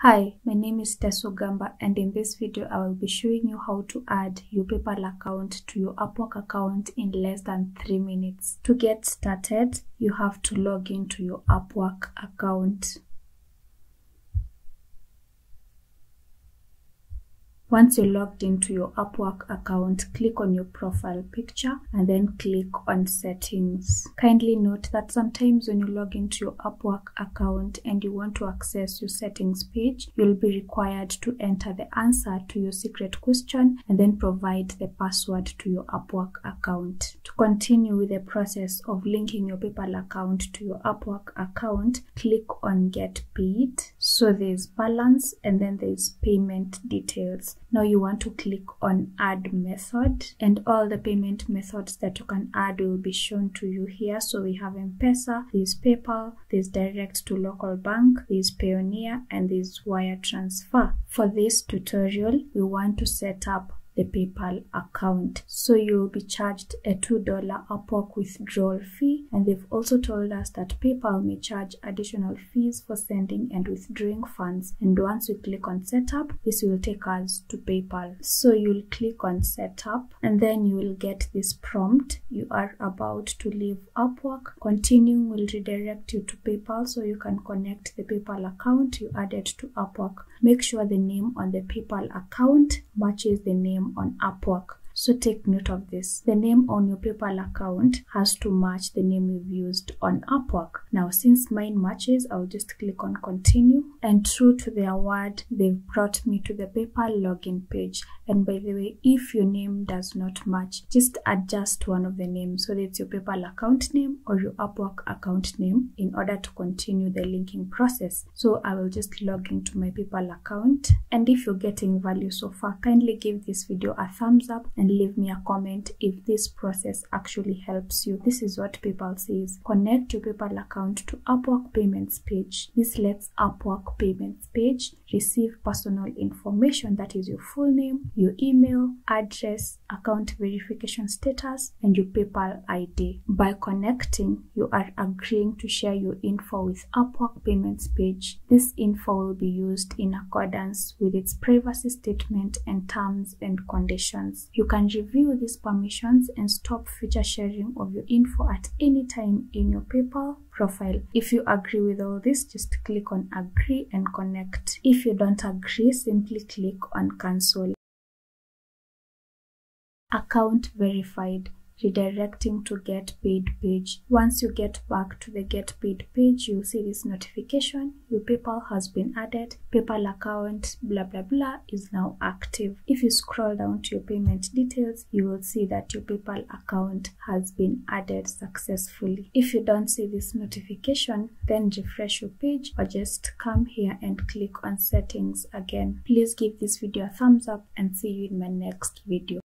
Hi, my name is Tess Ogamba and in this video I will be showing you how to add your PayPal account to your Upwork account in less than 3 minutes. To get started, you have to log into your Upwork account. Once you're logged into your Upwork account, click on your profile picture and then click on settings. Kindly note that sometimes when you log into your Upwork account and you want to access your settings page, you'll be required to enter the answer to your secret question and then provide the password to your Upwork account. To continue with the process of linking your PayPal account to your Upwork account, click on get paid. So there's balance and then there's payment details. Now you want to click on add method and all the payment methods that you can add will be shown to you here. So we have M-Pesa, there's PayPal, there's direct to local bank, there's Payoneer and there's wire transfer. For this tutorial, we want to set up the PayPal account. So you will be charged a $2 Upwork withdrawal fee and they've also told us that PayPal may charge additional fees for sending and withdrawing funds and once we click on setup this will take us to PayPal. So you'll click on setup and then you will get this prompt you are about to leave Upwork. Continuing will redirect you to PayPal so you can connect the PayPal account you added to Upwork. Make sure the name on the PayPal account matches the name on Upwork. So take note of this. The name on your PayPal account has to match the name you've used on Upwork. Now, since mine matches, I'll just click on continue. And true to their word, they've brought me to the PayPal login page. And by the way, if your name does not match, just adjust one of the names, whether it's your PayPal account name or your Upwork account name in order to continue the linking process. So I will just log into my PayPal account. And if you're getting value so far, kindly give this video a thumbs up and and leave me a comment if this process actually helps you. This is what PayPal says. Connect your PayPal account to Upwork Payments page. This lets Upwork Payments page receive personal information that is your full name, your email, address, account verification status, and your PayPal ID. By connecting, you are agreeing to share your info with Upwork Payments page. This info will be used in accordance with its privacy statement and terms and conditions. You can can review these permissions and stop future sharing of your info at any time in your PayPal profile. If you agree with all this, just click on agree and connect. If you don't agree, simply click on cancel. Account verified redirecting to get paid page. Once you get back to the get paid page, you'll see this notification. Your PayPal has been added. PayPal account blah blah blah is now active. If you scroll down to your payment details, you will see that your PayPal account has been added successfully. If you don't see this notification, then refresh your page or just come here and click on settings again. Please give this video a thumbs up and see you in my next video.